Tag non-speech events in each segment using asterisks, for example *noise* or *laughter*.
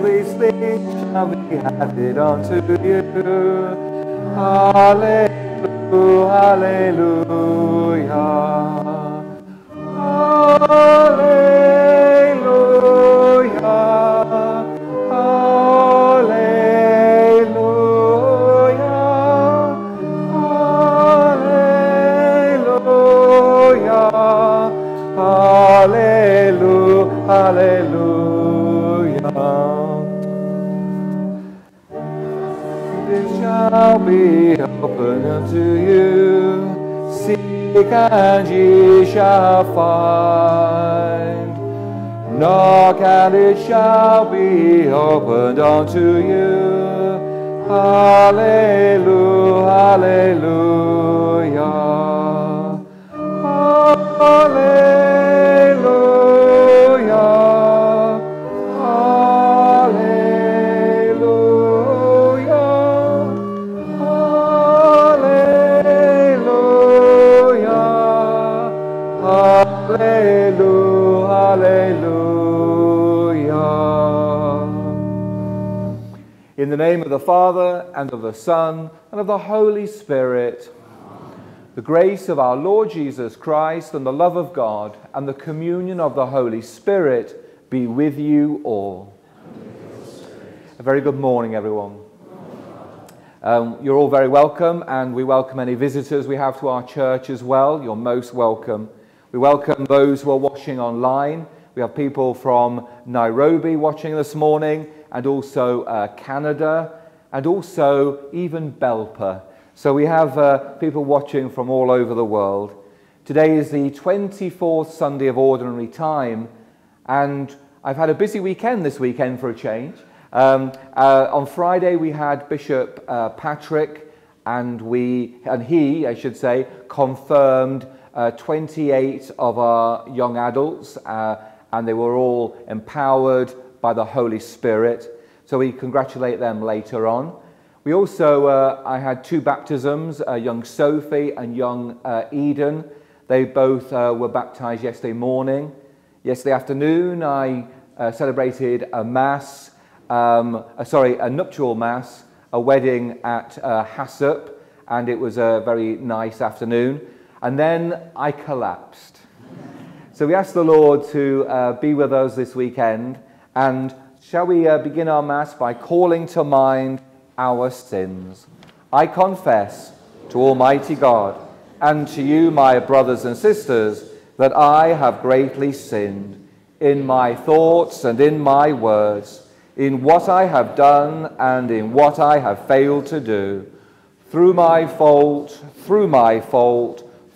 these things shall be added unto you. Hallelujah, hallelujah. It shall be open unto you. Seek and ye shall find. Knock and it shall be opened unto you. Hallelujah, hallelujah. Hallelujah. Hallelujah. In the name of the Father, and of the Son, and of the Holy Spirit, the grace of our Lord Jesus Christ, and the love of God, and the communion of the Holy Spirit be with you all. A very good morning, everyone. Um, you're all very welcome, and we welcome any visitors we have to our church as well. You're most welcome. We welcome those who are watching online. We have people from Nairobi watching this morning, and also uh, Canada, and also even Belper. So we have uh, people watching from all over the world. Today is the 24th Sunday of Ordinary Time, and I've had a busy weekend this weekend for a change. Um, uh, on Friday, we had Bishop uh, Patrick, and we and he, I should say, confirmed uh, 28 of our young adults, uh, and they were all empowered by the Holy Spirit. So we congratulate them later on. We also, uh, I had two baptisms, uh, young Sophie and young uh, Eden. They both uh, were baptized yesterday morning. Yesterday afternoon, I uh, celebrated a mass, um, uh, sorry, a nuptial mass, a wedding at uh, Hassop, and it was a very nice afternoon. And then I collapsed. So we asked the Lord to uh, be with us this weekend, and shall we uh, begin our mass by calling to mind our sins? I confess to Almighty God and to you, my brothers and sisters, that I have greatly sinned in my thoughts and in my words, in what I have done and in what I have failed to do, through my fault, through my fault,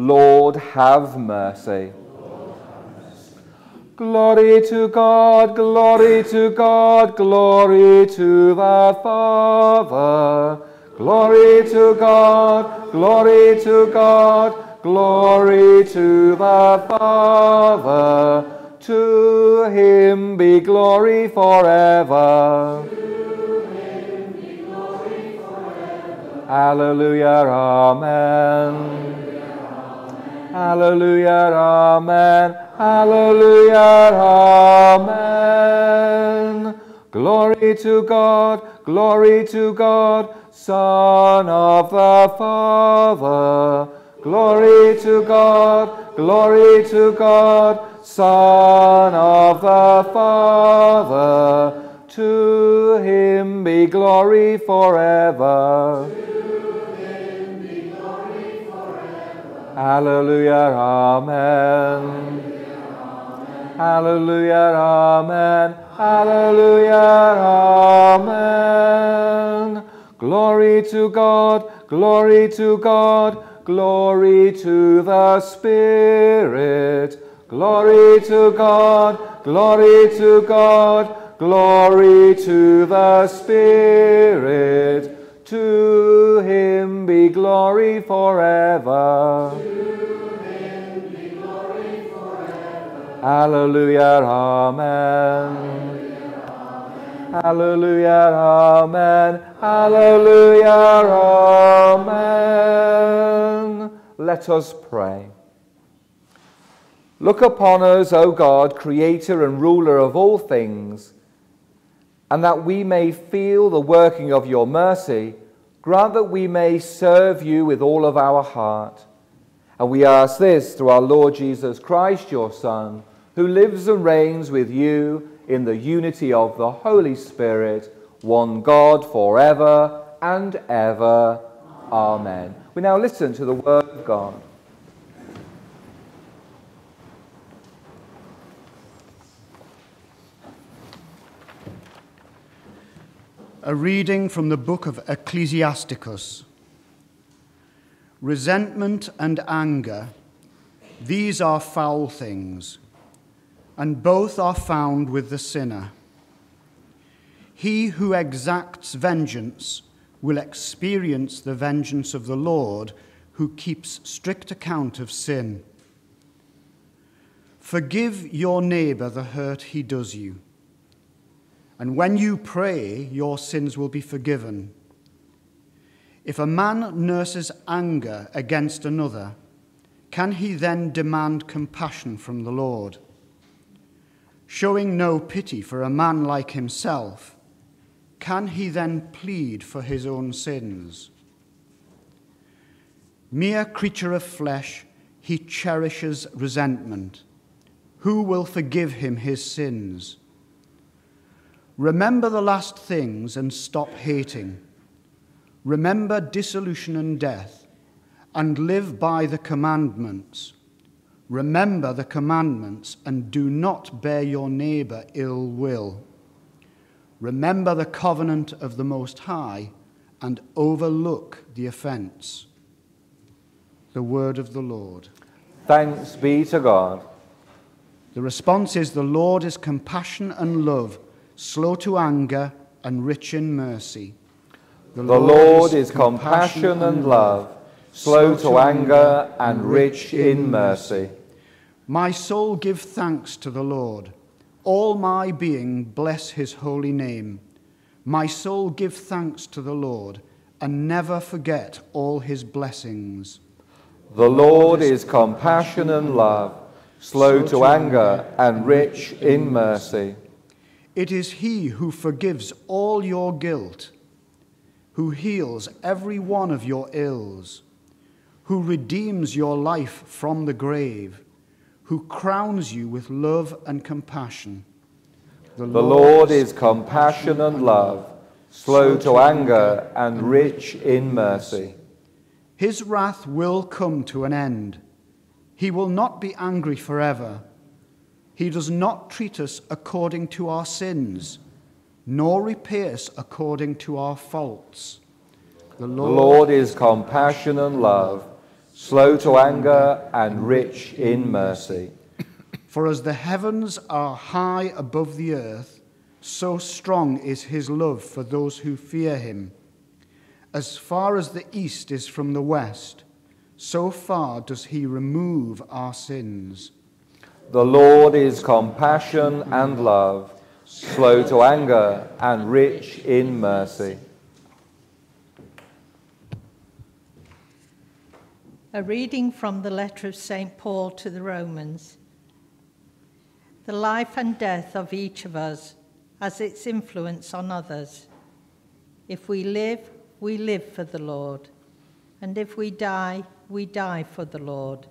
Lord, have mercy. Glory to God, glory to God, glory to the Father. Glory to God, glory to God, glory to the Father. To him be glory forever. Hallelujah, Amen. Hallelujah, Amen. Hallelujah, Amen. Glory to God, glory to God, Son of the Father. Glory to God, glory to God, Son of the Father. To him be glory forever. Hallelujah, Amen. Hallelujah, Amen. Hallelujah, Amen. Glory to God, glory to God, glory to the Spirit. Glory to God, glory to God, Glory to the Spirit. To him be glory forever. Hallelujah, Amen. Hallelujah, Amen. Hallelujah, Amen. Let us pray. Look upon us, O God, creator and ruler of all things, and that we may feel the working of your mercy, grant that we may serve you with all of our heart. And we ask this through our Lord Jesus Christ, your Son who lives and reigns with you in the unity of the Holy Spirit, one God forever and ever. Amen. We now listen to the Word of God. A reading from the book of Ecclesiasticus. Resentment and anger, these are foul things and both are found with the sinner. He who exacts vengeance will experience the vengeance of the Lord, who keeps strict account of sin. Forgive your neighbor the hurt he does you. And when you pray, your sins will be forgiven. If a man nurses anger against another, can he then demand compassion from the Lord? showing no pity for a man like himself, can he then plead for his own sins? Mere creature of flesh, he cherishes resentment. Who will forgive him his sins? Remember the last things and stop hating. Remember dissolution and death, and live by the commandments. Remember the commandments and do not bear your neighbor ill will. Remember the covenant of the Most High and overlook the offense. The word of the Lord. Thanks be to God. The response is The Lord is compassion and love, slow to anger and rich in mercy. The, the Lord, Lord, is compassion and love, slow to anger and rich in mercy. My soul give thanks to the Lord. All my being bless his holy name. My soul give thanks to the Lord and never forget all his blessings. The Lord is compassion and love, slow to anger and rich in mercy. It is he who forgives all your guilt, who heals every one of your ills, who redeems your life from the grave who crowns you with love and compassion. The, the Lord is compassion and love, slow to anger and rich in mercy. His wrath will come to an end. He will not be angry forever. He does not treat us according to our sins, nor repay us according to our faults. The Lord, the Lord is compassion and love slow to anger, and rich in mercy. *coughs* For as the heavens are high above the earth, so strong is his love for those who fear him. As far as the east is from the west, so far does he remove our sins. The Lord is compassion and love, slow to anger, and rich in mercy. A reading from the letter of St. Paul to the Romans. The life and death of each of us has its influence on others. If we live, we live for the Lord, and if we die, we die for the Lord.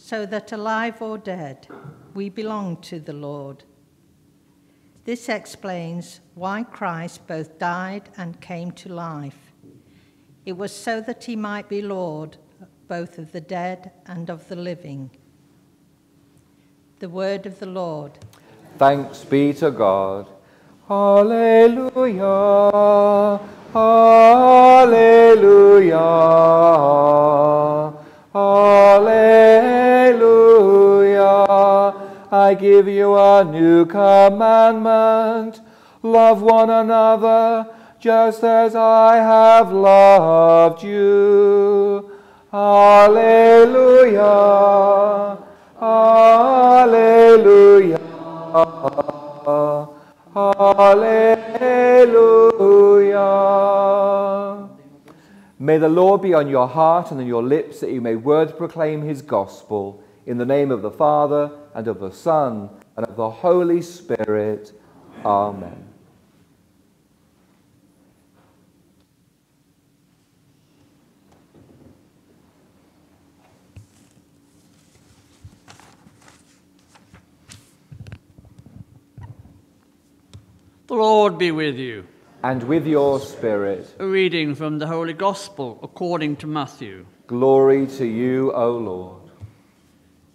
So that alive or dead, we belong to the Lord. This explains why Christ both died and came to life. It was so that he might be Lord both of the dead and of the living. The word of the Lord. Thanks be to God. Hallelujah. Hallelujah. Hallelujah. I give you a new commandment love one another just as I have loved you. Alleluia. Alleluia. Alleluia. May the Lord be on your heart and on your lips that you may word proclaim his gospel in the name of the Father and of the Son and of the Holy Spirit. Amen. The Lord be with you. And with your spirit. A reading from the Holy Gospel according to Matthew. Glory to you, O Lord.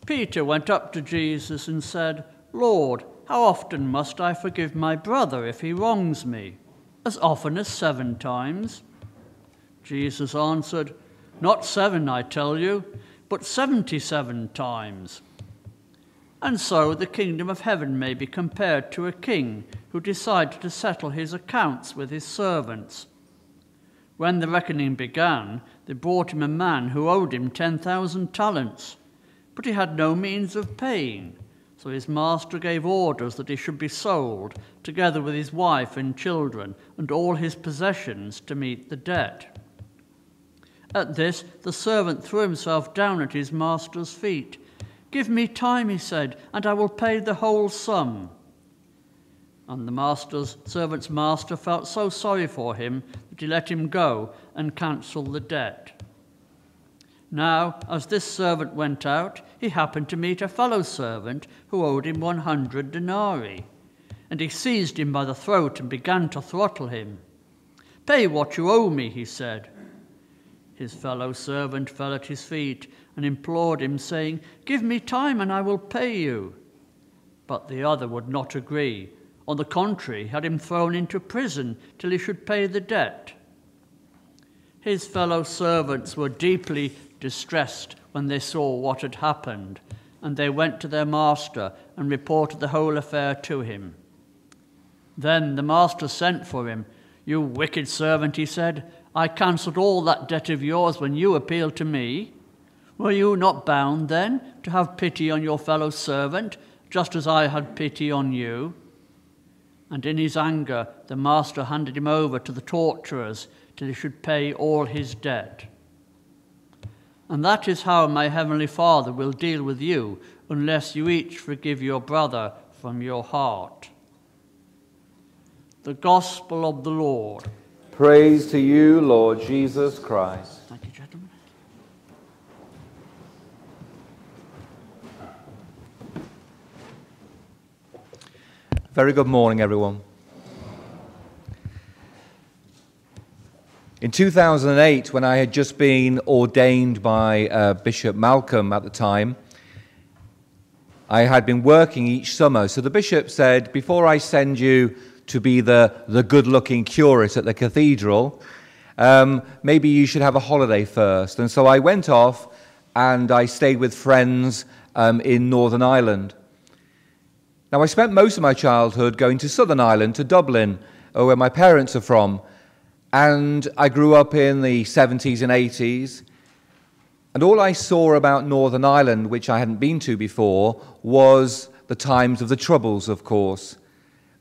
Peter went up to Jesus and said, Lord, how often must I forgive my brother if he wrongs me? As often as seven times? Jesus answered, Not seven, I tell you, but seventy seven times. And so the kingdom of heaven may be compared to a king who decided to settle his accounts with his servants. When the reckoning began, they brought him a man who owed him 10,000 talents, but he had no means of paying. So his master gave orders that he should be sold, together with his wife and children, and all his possessions, to meet the debt. At this, the servant threw himself down at his master's feet Give me time, he said, and I will pay the whole sum. And the master's servant's master felt so sorry for him that he let him go and cancelled the debt. Now, as this servant went out, he happened to meet a fellow servant who owed him 100 denarii. And he seized him by the throat and began to throttle him. Pay what you owe me, he said. His fellow servant fell at his feet and implored him, saying, Give me time and I will pay you. But the other would not agree. On the contrary, had him thrown into prison till he should pay the debt. His fellow servants were deeply distressed when they saw what had happened, and they went to their master and reported the whole affair to him. Then the master sent for him. You wicked servant, he said, I cancelled all that debt of yours when you appealed to me. Were you not bound then to have pity on your fellow servant, just as I had pity on you? And in his anger, the master handed him over to the torturers till he should pay all his debt. And that is how my heavenly Father will deal with you, unless you each forgive your brother from your heart. The Gospel of the Lord. Praise to you, Lord Jesus Christ. Thank you, gentlemen. Very good morning, everyone. In 2008, when I had just been ordained by uh, Bishop Malcolm at the time, I had been working each summer. So the bishop said, Before I send you to be the, the good looking curate at the cathedral, um, maybe you should have a holiday first. And so I went off and I stayed with friends um, in Northern Ireland. Now, I spent most of my childhood going to Southern Ireland, to Dublin, uh, where my parents are from. And I grew up in the 70s and 80s. And all I saw about Northern Ireland, which I hadn't been to before, was the times of the Troubles, of course.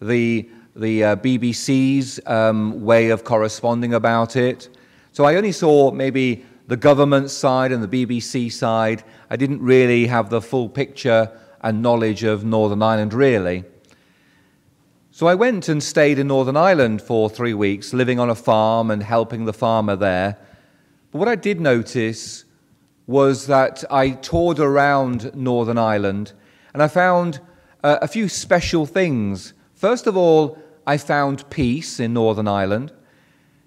The, the uh, BBC's um, way of corresponding about it. So I only saw maybe the government side and the BBC side. I didn't really have the full picture and knowledge of Northern Ireland, really. So I went and stayed in Northern Ireland for three weeks, living on a farm and helping the farmer there. But what I did notice was that I toured around Northern Ireland and I found uh, a few special things. First of all, I found peace in Northern Ireland.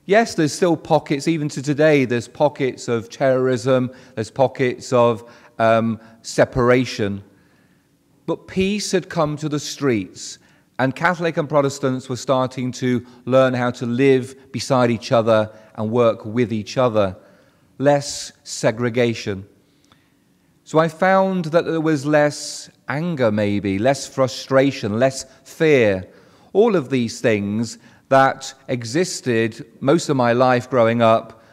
Yes, there's still pockets, even to today, there's pockets of terrorism, there's pockets of um, separation. But peace had come to the streets, and Catholic and Protestants were starting to learn how to live beside each other and work with each other. Less segregation. So I found that there was less anger, maybe, less frustration, less fear. All of these things that existed most of my life growing up.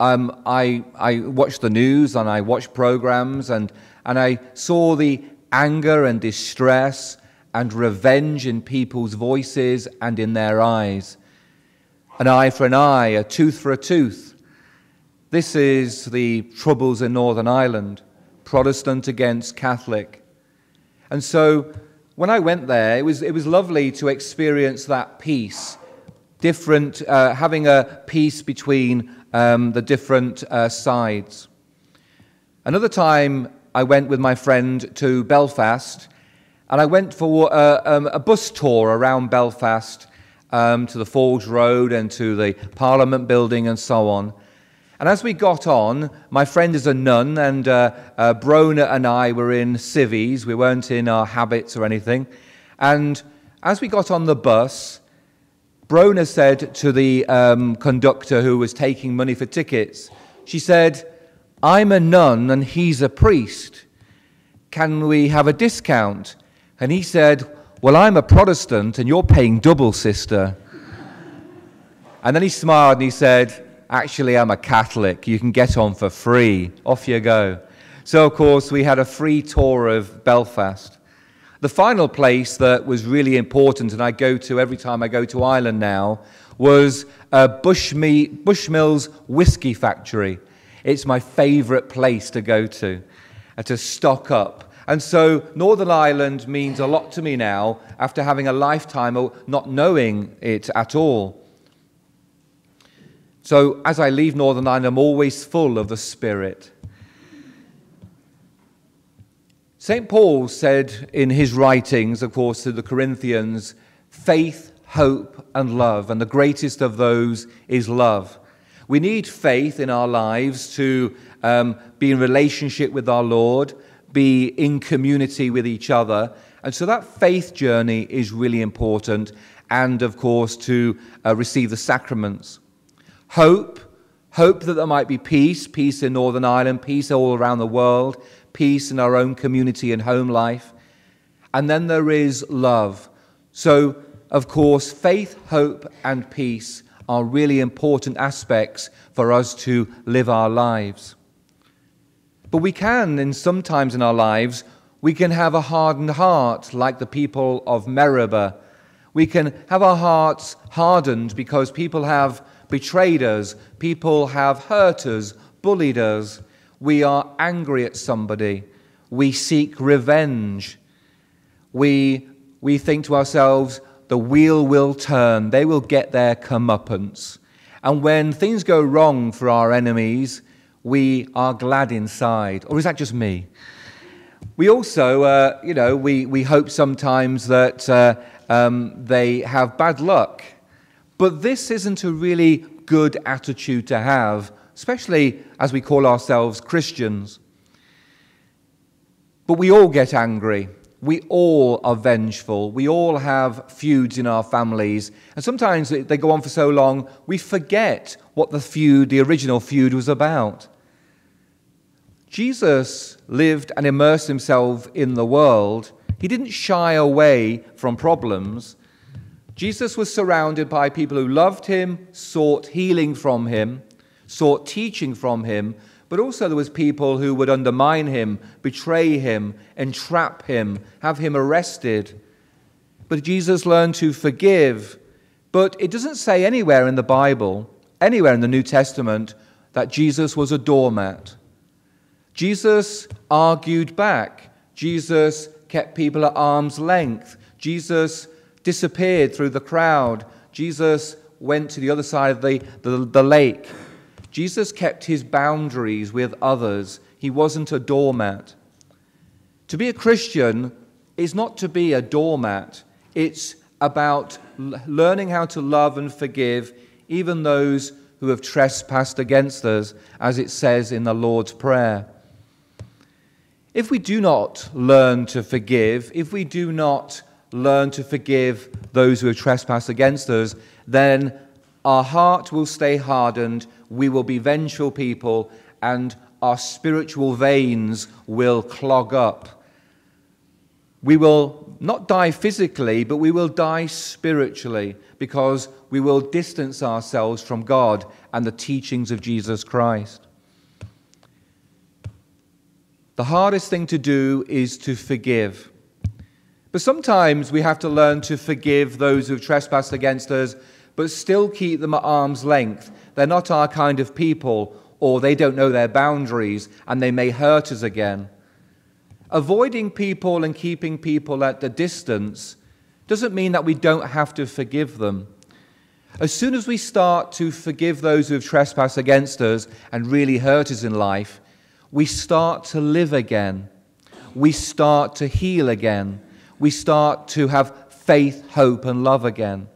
Um, I, I watched the news and I watched programs and, and I saw the anger and distress and revenge in people's voices and in their eyes. An eye for an eye, a tooth for a tooth. This is the troubles in Northern Ireland Protestant against Catholic. And so when I went there, it was, it was lovely to experience that peace, different, uh, having a peace between um, the different uh, sides. Another time, I went with my friend to Belfast, and I went for uh, um, a bus tour around Belfast um, to the Falls Road and to the Parliament building and so on. And as we got on, my friend is a nun, and uh, uh, Brona and I were in civvies. We weren't in our habits or anything. And as we got on the bus, Brona said to the um, conductor who was taking money for tickets, she said, I'm a nun and he's a priest. Can we have a discount? And he said, Well, I'm a Protestant and you're paying double, sister. And then he smiled and he said, Actually, I'm a Catholic. You can get on for free. Off you go. So, of course, we had a free tour of Belfast. The final place that was really important, and I go to every time I go to Ireland now, was a Bushme- Bushmills whiskey factory. It's my favourite place to go to, uh, to stock up. And so Northern Ireland means a lot to me now after having a lifetime of not knowing it at all. So as I leave Northern Ireland, I'm always full of the Spirit. St. Paul said in his writings, of course, to the Corinthians, faith, hope, and love, and the greatest of those is love. We need faith in our lives to um, be in relationship with our Lord, be in community with each other. And so that faith journey is really important, and of course, to uh, receive the sacraments. Hope, hope that there might be peace, peace in Northern Ireland, peace all around the world, peace in our own community and home life. And then there is love. So, of course, faith, hope, and peace are really important aspects for us to live our lives. But we can, in sometimes in our lives, we can have a hardened heart like the people of Meribah. We can have our hearts hardened because people have betrayed us, people have hurt us, bullied us, we are angry at somebody, we seek revenge, we, we think to ourselves, the wheel will turn, they will get their comeuppance. And when things go wrong for our enemies, we are glad inside. Or is that just me? We also, uh, you know, we, we hope sometimes that uh, um, they have bad luck. But this isn't a really good attitude to have especially as we call ourselves Christians. But we all get angry. We all are vengeful. We all have feuds in our families. And sometimes they go on for so long, we forget what the feud, the original feud, was about. Jesus lived and immersed himself in the world. He didn't shy away from problems. Jesus was surrounded by people who loved him, sought healing from him, sought teaching from him, but also there was people who would undermine him, betray him, entrap him, have him arrested. But Jesus learned to forgive. But it doesn't say anywhere in the Bible, anywhere in the New Testament, that Jesus was a doormat. Jesus argued back. Jesus kept people at arm's length. Jesus disappeared through the crowd. Jesus went to the other side of the, the, the lake. Jesus kept his boundaries with others. He wasn't a doormat. To be a Christian is not to be a doormat, it's about learning how to love and forgive even those who have trespassed against us, as it says in the Lord's Prayer. If we do not learn to forgive, if we do not learn to forgive those who have trespassed against us, then our heart will stay hardened, we will be vengeful people, and our spiritual veins will clog up. We will not die physically, but we will die spiritually because we will distance ourselves from God and the teachings of Jesus Christ. The hardest thing to do is to forgive. But sometimes we have to learn to forgive those who've trespassed against us, but still keep them at arm's length. They're not our kind of people, or they don't know their boundaries, and they may hurt us again. Avoiding people and keeping people at a distance doesn't mean that we don't have to forgive them. As soon as we start to forgive those who have trespassed against us and really hurt us in life, we start to live again. We start to heal again we start to have faith, hope, and love again.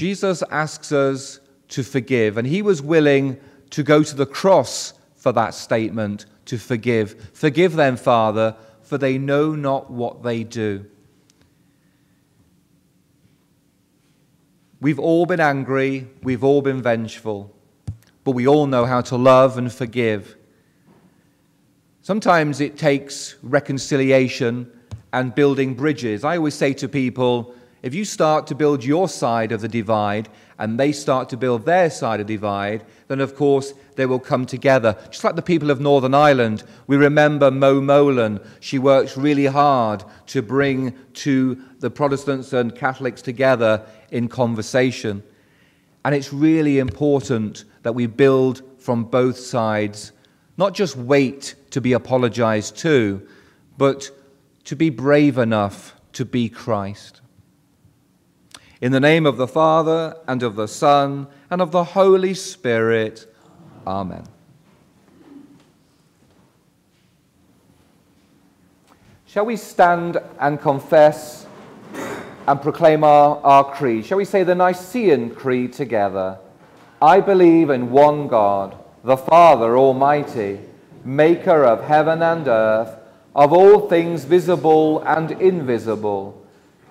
Jesus asks us to forgive, and he was willing to go to the cross for that statement to forgive. Forgive them, Father, for they know not what they do. We've all been angry, we've all been vengeful, but we all know how to love and forgive. Sometimes it takes reconciliation and building bridges. I always say to people, if you start to build your side of the divide and they start to build their side of the divide, then of course they will come together. Just like the people of Northern Ireland, we remember Mo Mowlam. She works really hard to bring to the Protestants and Catholics together in conversation. And it's really important that we build from both sides not just wait to be apologized to, but to be brave enough to be Christ. In the name of the Father, and of the Son, and of the Holy Spirit, Amen. Shall we stand and confess and proclaim our, our creed? Shall we say the Nicene Creed together? I believe in one God the Father Almighty, maker of heaven and earth, of all things visible and invisible.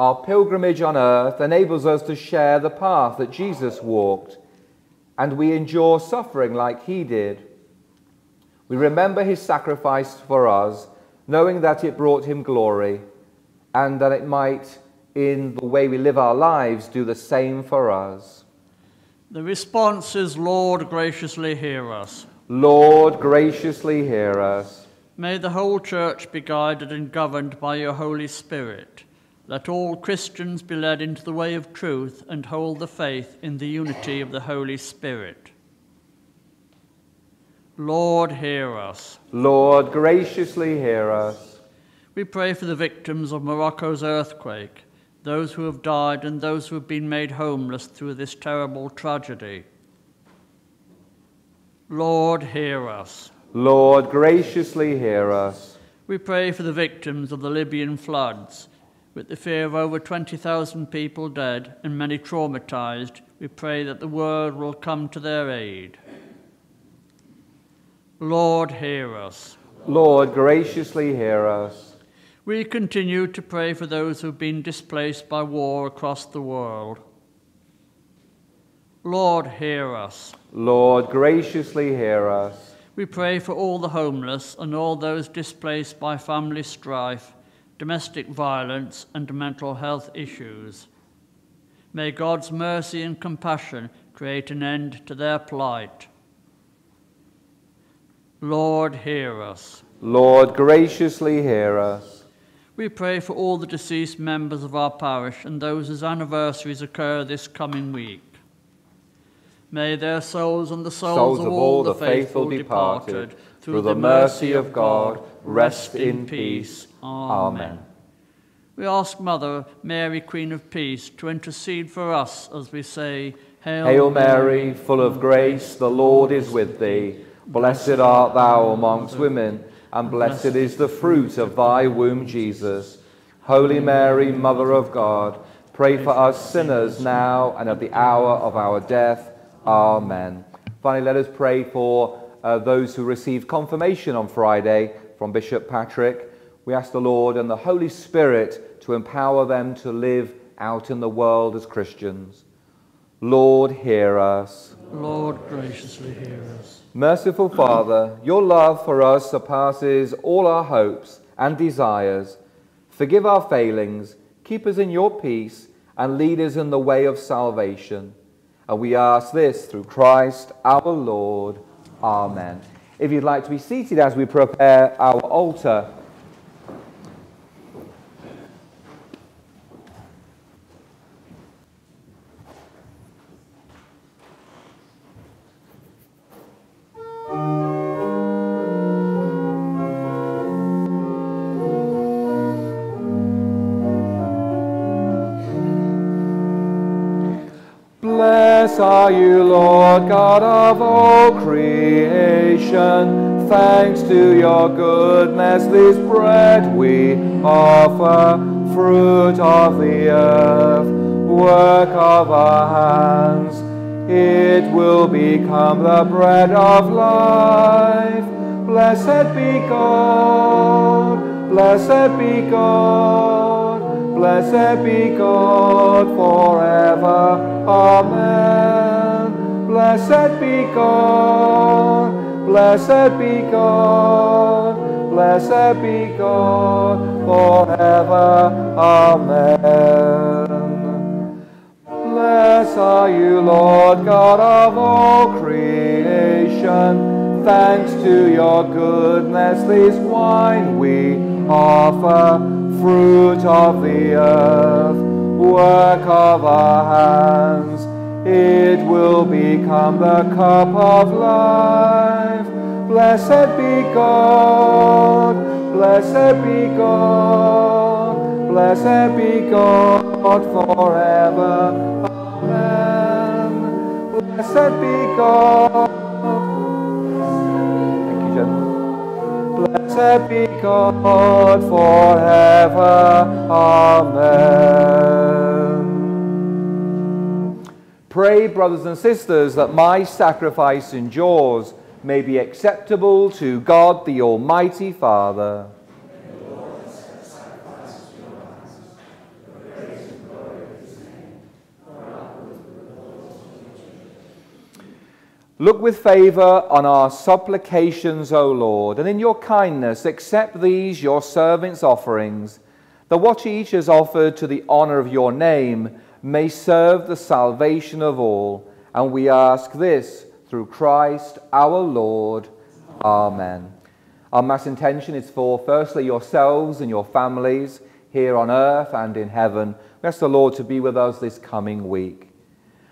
Our pilgrimage on earth enables us to share the path that Jesus walked, and we endure suffering like he did. We remember his sacrifice for us, knowing that it brought him glory, and that it might in the way we live our lives do the same for us. The response is, Lord, graciously hear us. Lord, graciously hear us. May the whole church be guided and governed by your Holy Spirit. Let all Christians be led into the way of truth and hold the faith in the unity of the Holy Spirit. Lord, hear us. Lord, graciously hear us. We pray for the victims of Morocco's earthquake those who have died and those who have been made homeless through this terrible tragedy. Lord, hear us. Lord, graciously hear us. We pray for the victims of the Libyan floods. With the fear of over 20,000 people dead and many traumatized, we pray that the world will come to their aid. Lord, hear us. Lord, graciously hear us. We continue to pray for those who've been displaced by war across the world. Lord, hear us. Lord, graciously hear us. We pray for all the homeless and all those displaced by family strife, domestic violence, and mental health issues. May God's mercy and compassion create an end to their plight. Lord, hear us. Lord, graciously hear us. We pray for all the deceased members of our parish and those whose anniversaries occur this coming week. May their souls and the souls, Souls of all the faithful departed, through the mercy of God, rest in peace. Amen. We ask Mother Mary, Queen of Peace, to intercede for us as we say, Hail, Hail Mary, full of grace, the Lord is with thee. Blessed art thou amongst women, and blessed is the fruit of thy womb, Jesus. Holy Mary, Mother of God, pray for us sinners now and at the hour of our death. Amen. Finally, let us pray for uh, those who received confirmation on Friday from Bishop Patrick. We ask the Lord and the Holy Spirit to empower them to live out in the world as Christians. Lord, hear us. Lord, graciously hear us. Merciful Father, your love for us surpasses all our hopes and desires. Forgive our failings, keep us in your peace, and lead us in the way of salvation. And we ask this through Christ our Lord. Amen. If you'd like to be seated as we prepare our altar, Blessed are you, Lord God of all creation. Thanks to your goodness, this bread we offer, fruit of the earth, work of our hands. It will become the bread of life. Blessed be God, blessed be God. Blessed be God forever. Amen. Blessed be God. Blessed be God. Blessed be God forever. Amen. Blessed are you, Lord God of all creation. Thanks to your goodness, this wine we offer fruit of the earth, work of our hands. It will become the cup of life. Blessed be God, blessed be God, blessed be God forever. Amen. Blessed be God. Blessed be God forever. Amen. Pray, brothers and sisters, that my sacrifice and yours may be acceptable to God the Almighty Father. Look with favour on our supplications, O Lord, and in your kindness accept these your servants' offerings, that what each has offered to the honour of your name may serve the salvation of all. And we ask this through Christ our Lord. Amen. Our Mass intention is for, firstly, yourselves and your families here on earth and in heaven. We ask the Lord to be with us this coming week.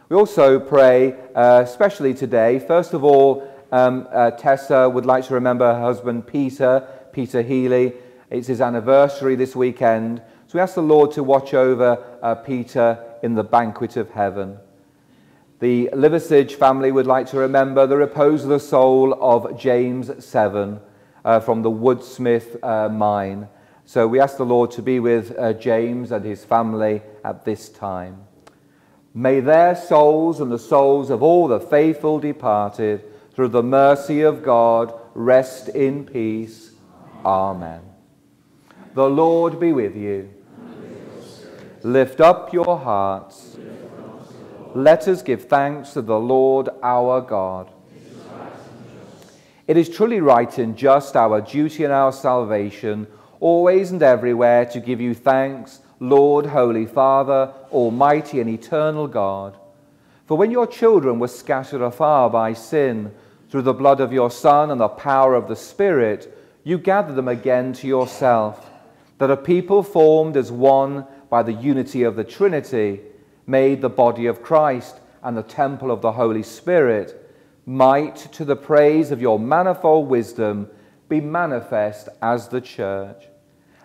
We also pray, uh, especially today, first of all, um, uh, Tessa would like to remember her husband Peter, Peter Healy. It's his anniversary this weekend. So we ask the Lord to watch over uh, Peter in the banquet of heaven. The Liversidge family would like to remember the repose of the soul of James Seven uh, from the Woodsmith uh, mine. So we ask the Lord to be with uh, James and his family at this time. May their souls and the souls of all the faithful departed, through the mercy of God, rest in peace. Amen. The Lord be with you. Lift up your hearts. Let us give thanks to the Lord our God. It is truly right and just, our duty and our salvation, always and everywhere to give you thanks, Lord, Holy Father, Almighty and eternal God. For when your children were scattered afar by sin, through the blood of your Son and the power of the Spirit, you gathered them again to yourself, that a people formed as one by the unity of the Trinity, made the body of Christ and the temple of the Holy Spirit, might, to the praise of your manifold wisdom, be manifest as the church.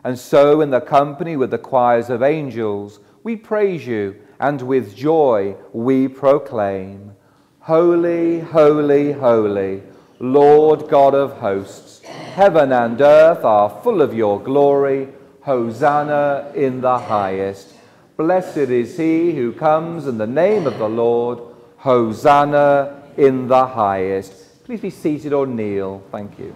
And so, in the company with the choirs of angels, we praise you, and with joy we proclaim Holy, holy, holy, Lord God of hosts, heaven and earth are full of your glory. Hosanna in the highest. Blessed is he who comes in the name of the Lord. Hosanna in the highest. Please be seated or kneel. Thank you.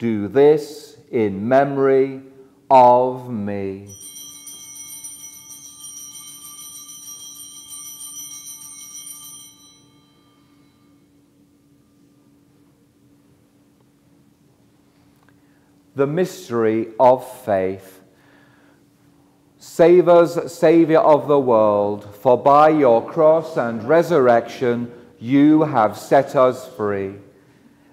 Do this in memory of me. The mystery of faith. Save us, Saviour of the world, for by your cross and resurrection you have set us free.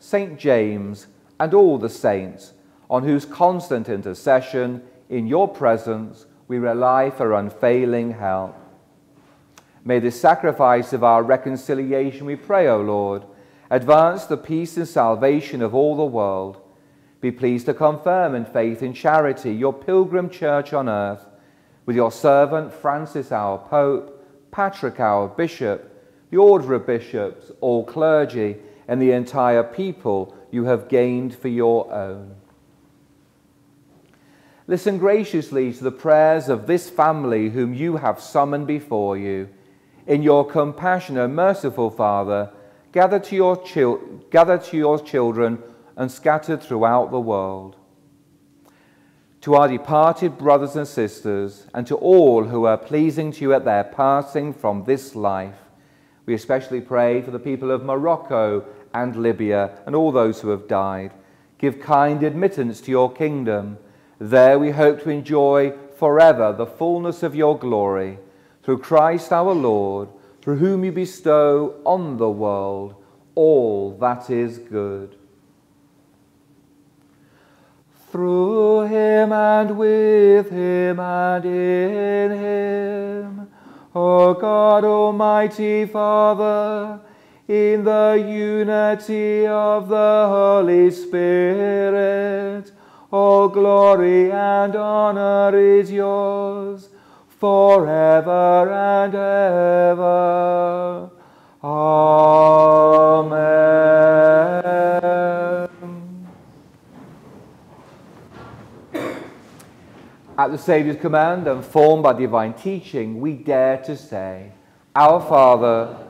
St. James, and all the saints, on whose constant intercession in your presence we rely for unfailing help. May this sacrifice of our reconciliation, we pray, O Lord, advance the peace and salvation of all the world. Be pleased to confirm in faith and charity your pilgrim church on earth, with your servant Francis our Pope, Patrick our Bishop, the order of bishops, all clergy, and the entire people you have gained for your own. Listen graciously to the prayers of this family whom you have summoned before you. In your compassion, O merciful Father, gather to your, chil- gather to your children and scattered throughout the world. To our departed brothers and sisters, and to all who are pleasing to you at their passing from this life, we especially pray for the people of Morocco and Libya and all those who have died. Give kind admittance to your kingdom there we hope to enjoy forever the fullness of your glory. Through Christ our Lord, through whom you bestow on the world all that is good. Through him and with him and in him, O God, Almighty Father, in the unity of the Holy Spirit, all glory and honor is yours forever and ever. Amen. At the Saviour's command and formed by divine teaching, we dare to say, Our Father,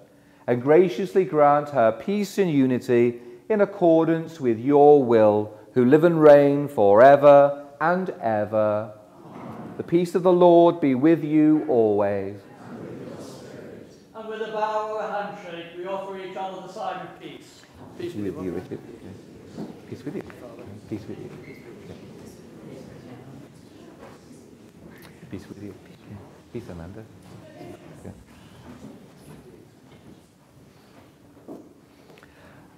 and graciously grant her peace and unity in accordance with your will, who live and reign forever and ever. The peace of the Lord be with you always. And with a bow or a handshake, we offer each other the sign of peace. Peace with you, Richard. Peace with you. Peace with you. Peace with you. Peace, Amanda.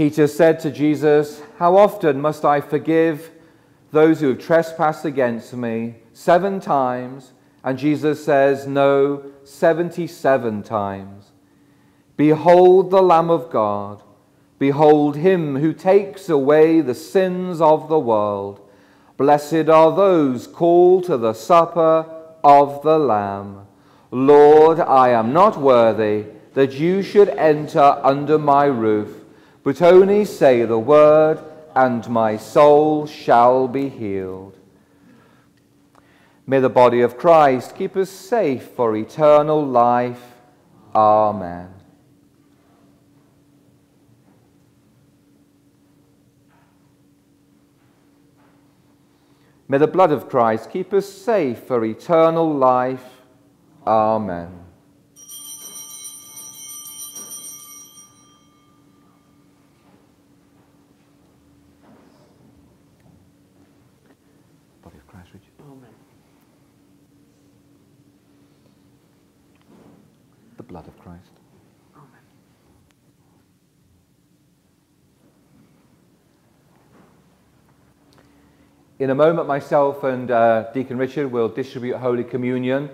Peter said to Jesus, How often must I forgive those who have trespassed against me? Seven times. And Jesus says, No, 77 times. Behold the Lamb of God. Behold him who takes away the sins of the world. Blessed are those called to the supper of the Lamb. Lord, I am not worthy that you should enter under my roof but only say the word, and my soul shall be healed. May the body of Christ keep us safe for eternal life. Amen. May the blood of Christ keep us safe for eternal life. Amen. blood of Christ. In a moment, myself and uh, Deacon Richard will distribute Holy Communion.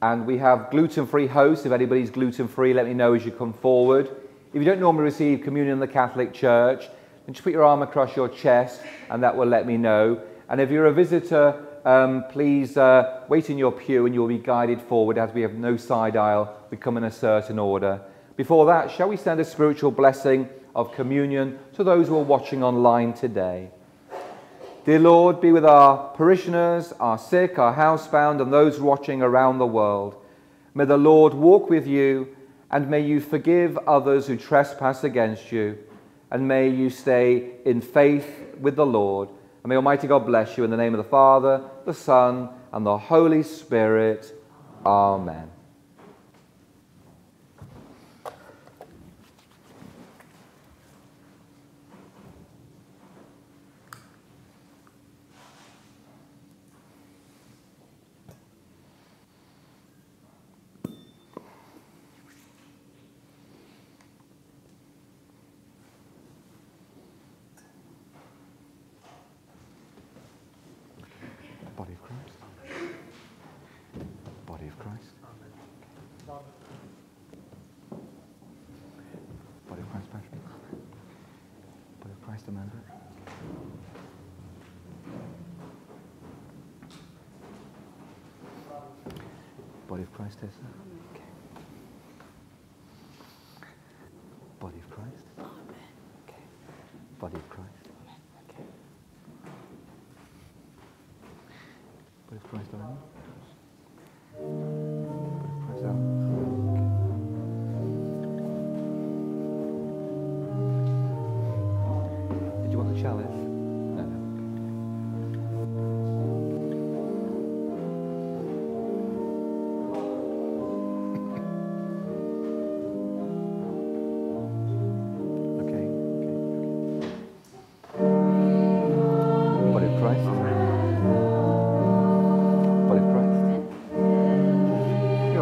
And we have gluten free hosts. If anybody's gluten free, let me know as you come forward. If you don't normally receive communion in the Catholic Church, then just put your arm across your chest and that will let me know. And if you're a visitor, um, please uh, wait in your pew and you'll be guided forward as we have no side aisle. We come in a certain order. Before that, shall we send a spiritual blessing of communion to those who are watching online today? Dear Lord, be with our parishioners, our sick, our housebound, and those watching around the world. May the Lord walk with you, and may you forgive others who trespass against you, and may you stay in faith with the Lord. And may Almighty God bless you in the name of the Father, the Son, and the Holy Spirit. Amen.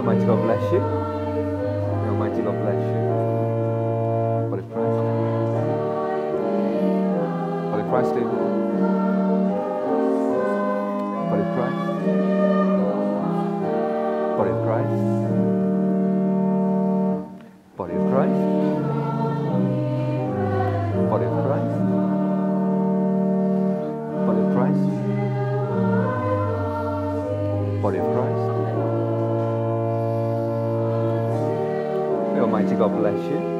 Almighty God bless you. May Almighty God bless you. Body of Christ. Body of Christ, David. Body of Christ. Body of Christ. Body of Christ. Body of Christ. Body of Christ. Body of Christ. Almighty God bless you.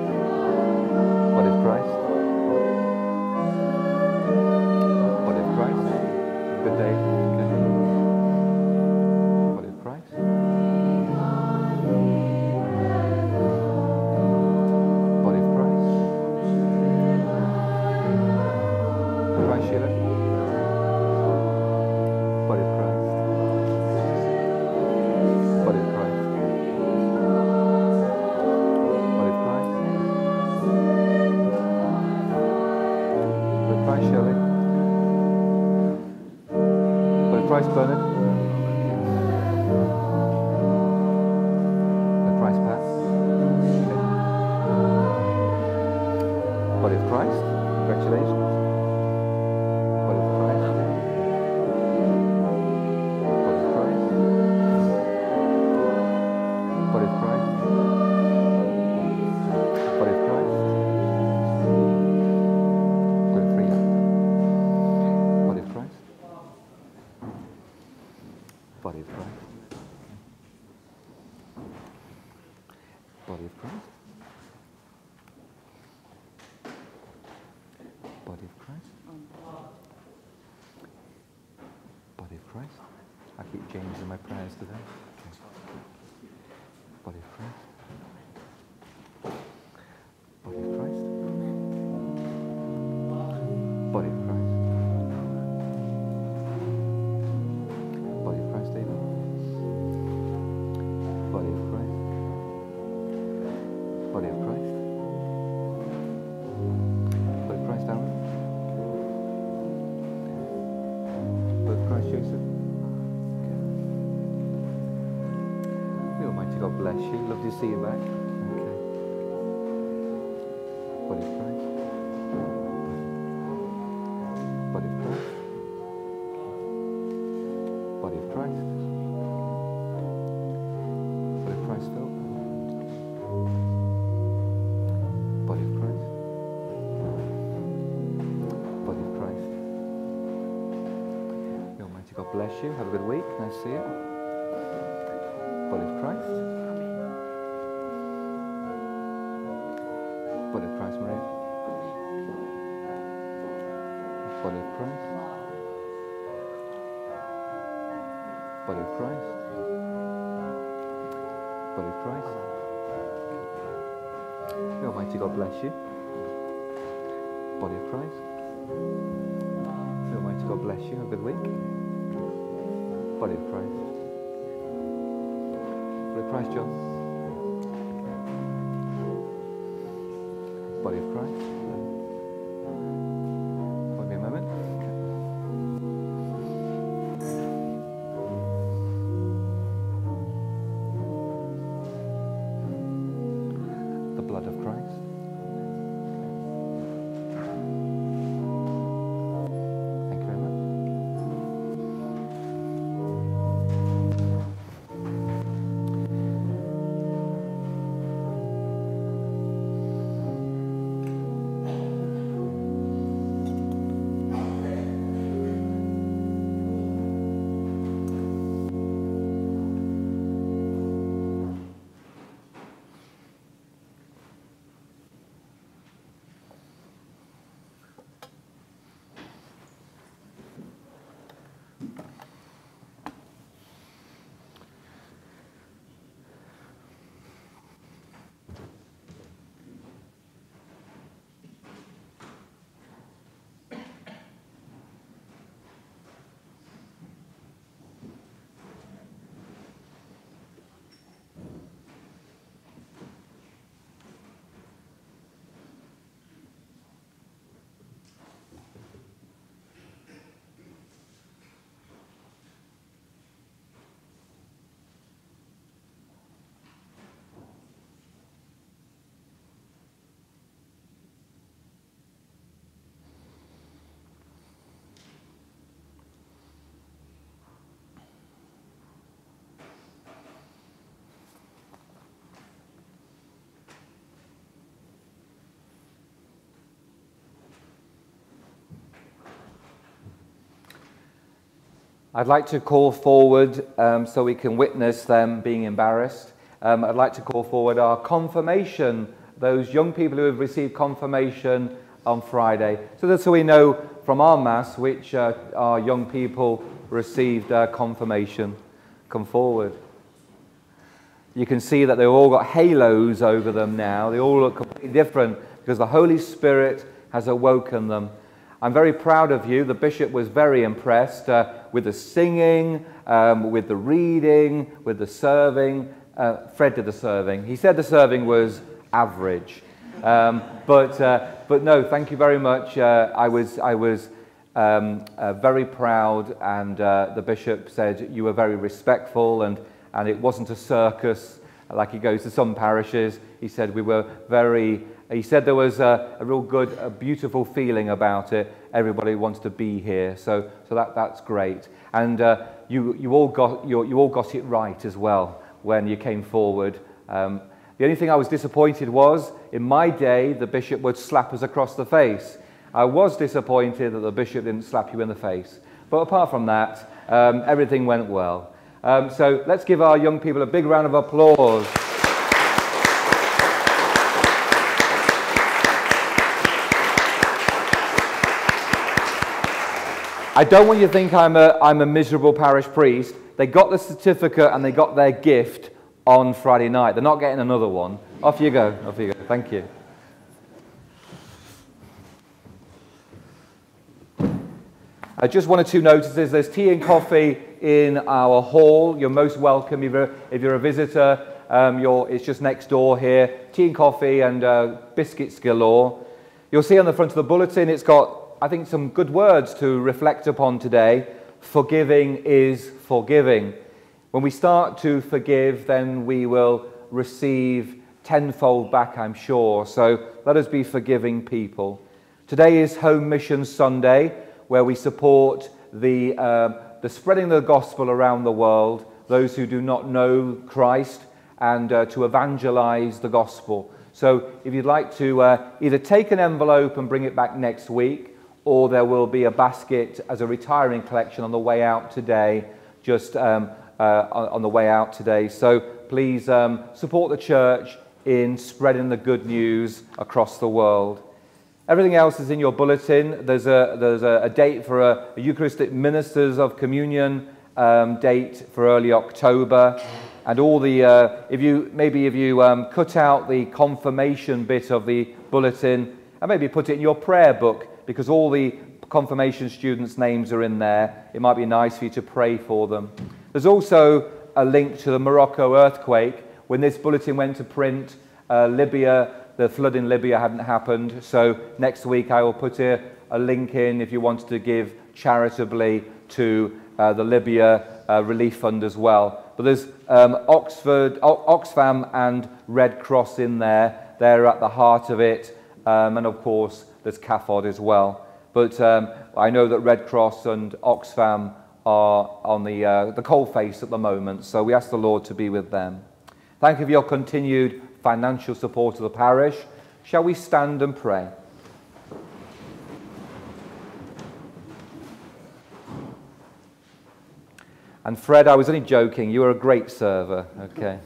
Body of Christ. Body of Christ. Body of Christ. Body of Christ. I keep in my prayers today. see you back. Okay. Body pray. Body of Christ. Body of Christ. Body of Christ filled. Body of Christ. Body of Christ. May Almighty God bless you. Have a good week. Nice to see you. Body of Christ, Maria. Body of Christ. Body of Christ. Body of Christ. May Almighty God bless you. Body of Christ. May Almighty God bless you. Have a good week. Body of Christ. Body of Christ, John. Body of Christ. I'd like to call forward, um, so we can witness them being embarrassed, um, I'd like to call forward our confirmation, those young people who have received confirmation on Friday, so that's so we know from our Mass which uh, our young people received uh, confirmation. Come forward. You can see that they've all got halos over them now. They all look completely different because the Holy Spirit has awoken them. I'm very proud of you. The bishop was very impressed uh, with the singing, um, with the reading, with the serving. Uh, Fred did the serving. He said the serving was average. Um, but, uh, but no, thank you very much. Uh, I was, I was um, uh, very proud, and uh, the bishop said you were very respectful, and, and it wasn't a circus like he goes to some parishes. He said we were very he said there was a, a, real good, a beautiful feeling about it. Everybody wants to be here, so, so that, that's great. And uh, you, you, all got, you, you all got it right as well when you came forward. Um, the only thing I was disappointed was, in my day, the bishop would slap us across the face. I was disappointed that the bishop didn't slap you in the face. But apart from that, um, everything went well. Um, so let's give our young people a big round of applause. I don't want you to think I'm a, I'm a miserable parish priest. They got the certificate and they got their gift on Friday night. They're not getting another one. Off you go. Off you go. Thank you. Uh, just one or two notices. There's tea and coffee in our hall. You're most welcome if you're, if you're a visitor. Um, you're, it's just next door here. Tea and coffee and uh, biscuits galore. You'll see on the front of the bulletin it's got I think, some good words to reflect upon today. Forgiving is forgiving. When we start to forgive, then we will receive tenfold back, I'm sure. So let us be forgiving people. Today is Home Mission Sunday, where we support the, uh, the spreading of the gospel around the world, those who do not know Christ, and uh, to evangelize the gospel. So if you'd like to uh, either take an envelope and bring it back next week, or there will be a basket as a retiring collection on the way out today, just um, uh, on the way out today. So please um, support the church in spreading the good news across the world. Everything else is in your bulletin. There's a, there's a, a date for a, a, Eucharistic Ministers of Communion um, date for early October. And all the, uh, if you, maybe if you um, cut out the confirmation bit of the bulletin and maybe put it in your prayer book because all the confirmation students' names are in there. It might be nice for you to pray for them. There's also a link to the Morocco earthquake. When this bulletin went to print, uh, Libya, the flood in Libya hadn't happened. So next week I will put a, a link in if you wanted to give charitably to uh, the Libya uh, Relief Fund as well. But there's um, Oxford, o- Oxfam and Red Cross in there. They're at the heart of it. Um, and of course, there's CAFOD as well. But um, I know that Red Cross and Oxfam are on the, uh, the cold face at the moment, so we ask the Lord to be with them. Thank you for your continued financial support of the parish. Shall we stand and pray? And Fred, I was only joking. You are a great server. Okay.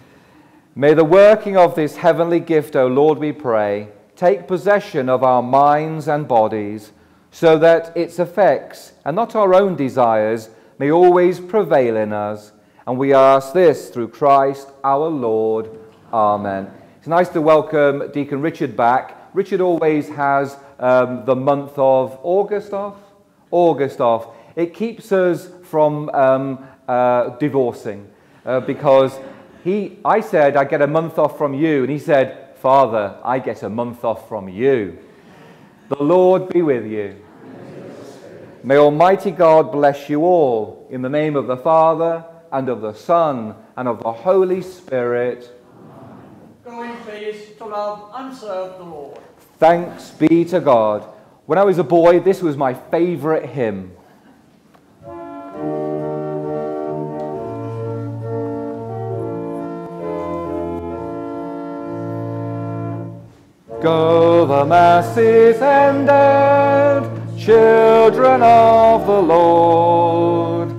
*laughs* May the working of this heavenly gift, O Lord, we pray, take possession of our minds and bodies, so that its effects, and not our own desires, may always prevail in us. And we ask this through Christ our Lord. Amen. It's nice to welcome Deacon Richard back. Richard always has um, the month of August off. August off. It keeps us from um, uh, divorcing uh, because he, I said, I get a month off from you, and he said, Father, I get a month off from you. The Lord be with you. May Almighty God bless you all in the name of the Father and of the Son and of the Holy Spirit. Go in peace to love and serve the Lord. Thanks be to God. When I was a boy, this was my favorite hymn. Go the masses ended, children of the Lord.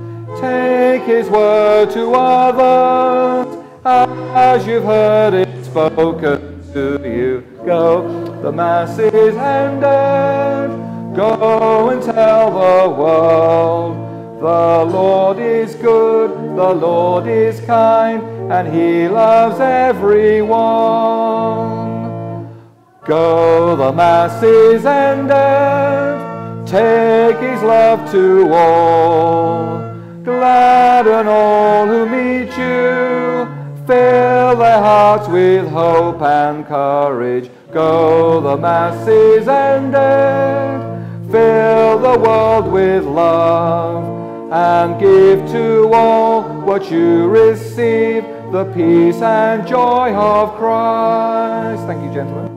Take his word to others, as you've heard it spoken to you. Go, the masses ended, go and tell the world. The Lord is good, the Lord is kind, and he loves everyone. Go the masses ended, take his love to all. Gladden all who meet you, fill their hearts with hope and courage. Go the masses ended, fill the world with love, and give to all what you receive, the peace and joy of Christ. Thank you, gentlemen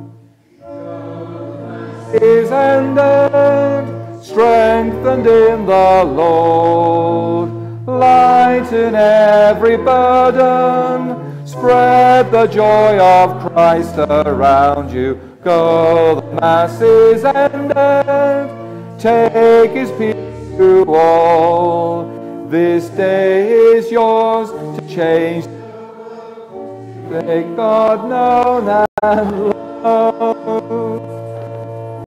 is ended, strengthened in the Lord. Lighten every burden, spread the joy of Christ around you. Go, the mass is ended, take his peace to all. This day is yours to change. Make God known and love.